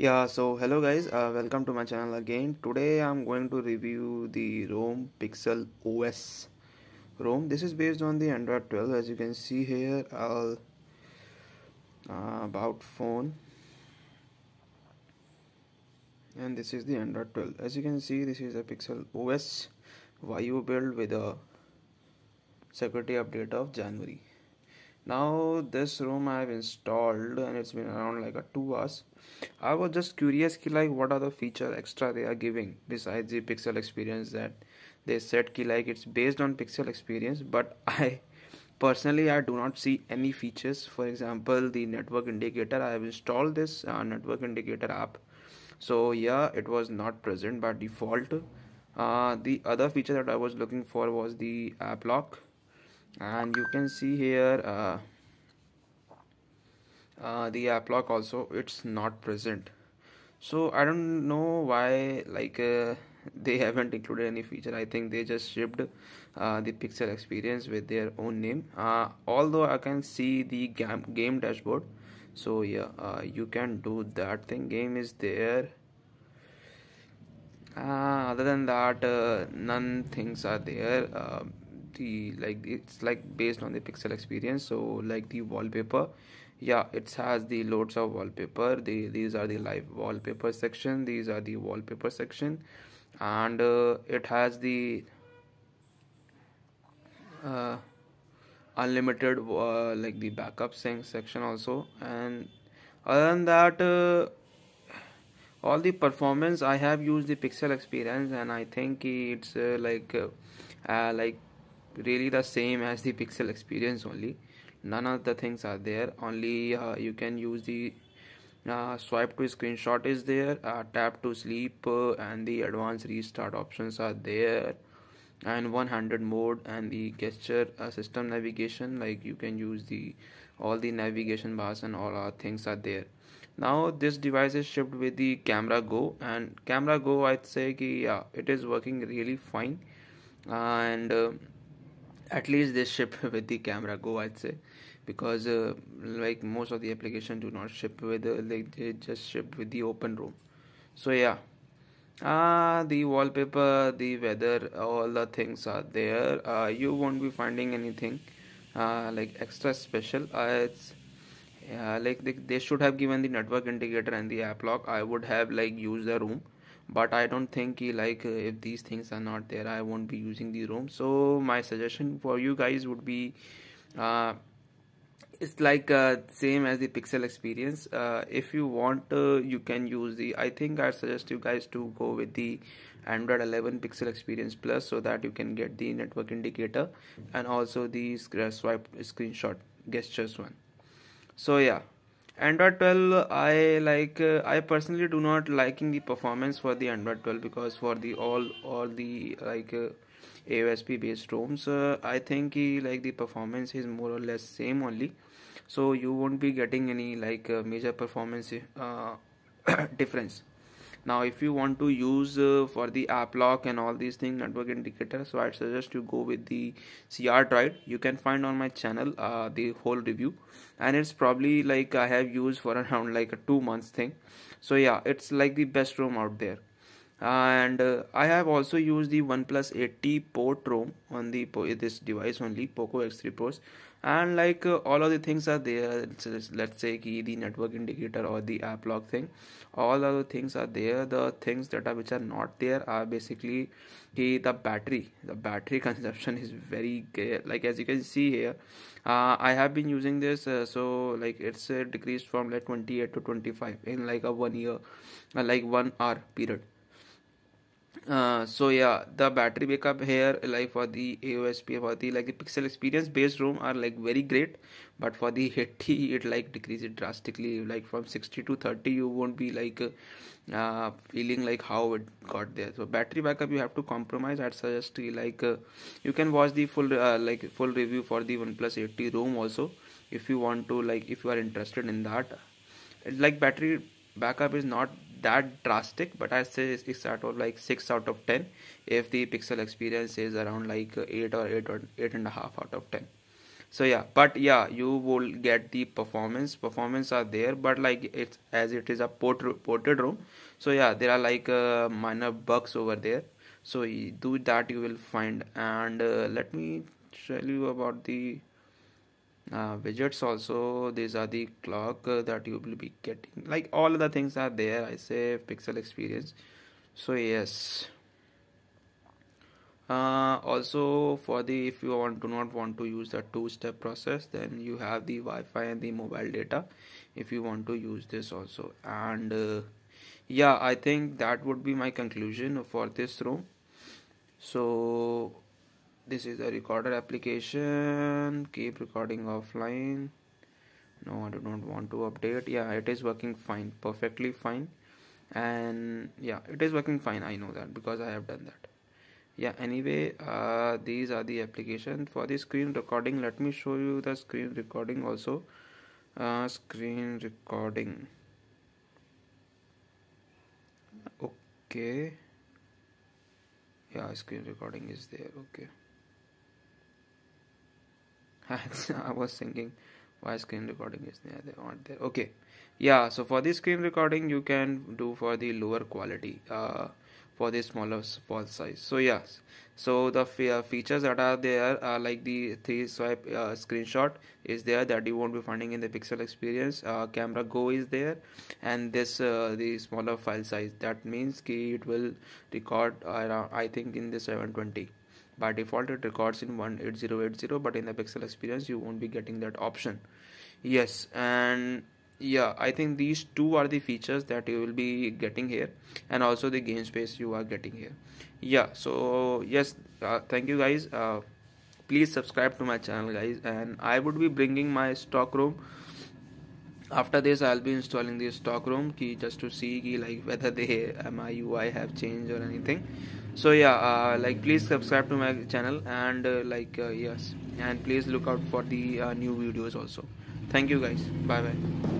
Yeah, so hello guys, uh, welcome to my channel again. Today I'm going to review the ROM Pixel OS ROM. This is based on the Android 12 as you can see here I'll, uh, about phone and this is the Android 12. As you can see this is a Pixel OS Vayu build with a security update of January. Now this ROM I have installed and it's been around like a 2 hours. I was just curious like what are the feature extra they are giving besides the pixel experience that they said ki like it's based on pixel experience but I personally I do not see any features. For example the network indicator I have installed this uh, network indicator app. So yeah it was not present by default. Uh, the other feature that I was looking for was the app lock and you can see here uh, uh, the app lock also it's not present. So I don't know why like uh, they haven't included any feature. I think they just shipped uh, the pixel experience with their own name. Uh, although I can see the game, game dashboard. So yeah uh, you can do that thing. Game is there. Uh, other than that uh, none things are there the like it's like based on the pixel experience. So like the wallpaper yeah it has the loads of wallpaper. The these are the live wallpaper section. These are the wallpaper section. And uh, it has the uh, unlimited uh, like the backup sync section also. And other than that uh, all the performance i have used the pixel experience. And i think it's uh, like uh, like really the same as the pixel experience only. None of the things are there. Only uh, you can use the uh, swipe to screenshot is there uh, tap to sleep uh, and the advanced restart options are there. And 100 mode and the gesture uh, system navigation like you can use the all the navigation bars and all our things are there. Now this device is shipped with the camera go and camera go i'd say ki, yeah it is working really fine. And uh, at least they ship with the camera go i'd say. Because uh, like most of the application do not ship with uh, like they just ship with the open room. So yeah. Uh, the wallpaper the weather all the things are there. Uh, you won't be finding anything uh, like extra special. Uh, it's like they, they should have given the network indicator and the app lock. I would have like used the ROM but i don't think like uh, if these things are not there i won't be using the ROM so my suggestion for you guys would be uh, it's like uh, same as the pixel experience. Uh, if you want uh, you can use the i think i suggest you guys to go with the android 11 pixel experience plus so that you can get the network indicator and also the swipe screenshot gestures one. So yeah android 12 i like uh, i personally do not liking the performance for the android 12 because for the all all the like uh, AOSP based ROMs uh, I think like the performance is more or less same only. So you won't be getting any like uh, major performance uh, difference now if you want to use uh, for the app lock and all these things network indicator so i suggest you go with the crDroid. You can find on my channel uh, the whole review. And it's probably like i have used for around like a two months thing. So yeah it's like the best ROM out there and uh, I have also used the OnePlus 8T port ROM on the this device only Poco X3 Pros. And like uh, all of the things are there. Let's say key the network indicator or the app lock thing. All of the things are there. The things that are which are not there are basically key the battery. The battery consumption is very good. like as you can see here uh, I have been using this uh, so like it's uh, decreased from like 28 to 25 in like a one year uh, like one hour period uh, so yeah the battery backup here like for the AOSP for the like the pixel experience based ROM are like very great. But for the 8T it like decreases drastically. Like from 60 to 30 you won't be like uh, feeling like how it got there. So battery backup you have to compromise. I'd suggest like uh, you can watch the full uh, like full review for the oneplus 8T ROM also if you want to like if you are interested in that. Like battery backup is not that drastic but i say it's out of like 6 out of 10 if the pixel experience is around like 8 or 8 or 8 and a half out of 10 so yeah but yeah you will get the performance. Performance are there but like it's as it is a ported ported ROM so yeah there are like uh, minor bugs over there. So do that you will find. And uh, let me tell you about the widgets also these are the clock uh, that you will be getting. Like all the things are there i say pixel experience. So yes. Uh, also for the if you want do not want to use the two-step process then you have the Wi-Fi and the mobile data if you want to use this also. And uh, yeah I think that would be my conclusion for this ROM. So this is a recorder application. Keep recording offline. No I do not want to update. Yeah it is working fine. Perfectly fine. And yeah it is working fine. I know that because I have done that. Yeah anyway uh, these are the application for the screen recording. Let me show you the screen recording also. Uh, screen recording. Okay. Yeah screen recording is there. Okay I was thinking why screen recording is there? They aren't there. Okay. Yeah so for the screen recording you can do for the lower quality uh, for the smaller font size. So yes so the uh, features that are there are like the three swipe uh, screenshot is there that you won't be finding in the pixel experience. Uh, camera go is there. And this uh, the smaller file size. That means it will record around i think in the 720 by default it records in 18080 but in the pixel experience you won't be getting that option. Yes and yeah i think these two are the features that you will be getting here and also the game space you are getting here. Yeah so yes uh, thank you guys. Uh, please subscribe to my channel guys and i would be bringing my stock ROM. After this i'll be installing the stock ROM key just to see like whether the MIUI have changed or anything so yeah uh, like please subscribe to my channel and uh, like uh, yes. And please look out for the uh, new videos also. Thank you guys. Bye bye